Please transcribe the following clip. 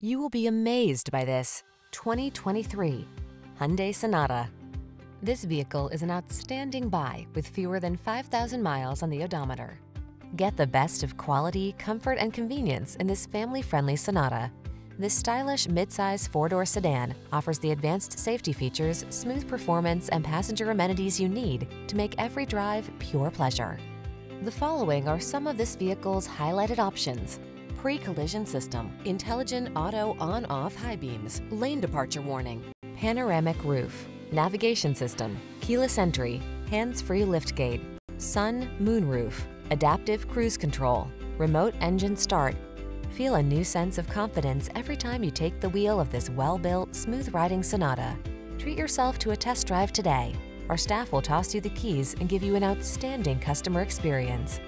You will be amazed by this 2023 Hyundai Sonata. This vehicle is an outstanding buy with fewer than 5,000 miles on the odometer. Get the best of quality, comfort, and convenience in this family-friendly Sonata. This stylish midsize four-door sedan offers the advanced safety features, smooth performance, and passenger amenities you need to make every drive pure pleasure. The following are some of this vehicle's highlighted options. Pre-collision system, intelligent auto on-off high beams, lane departure warning, panoramic roof, navigation system, keyless entry, hands-free liftgate, sun, moon roof, adaptive cruise control, remote engine start. Feel a new sense of confidence every time you take the wheel of this well-built, smooth-riding Sonata. Treat yourself to a test drive today. Our staff will toss you the keys and give you an outstanding customer experience.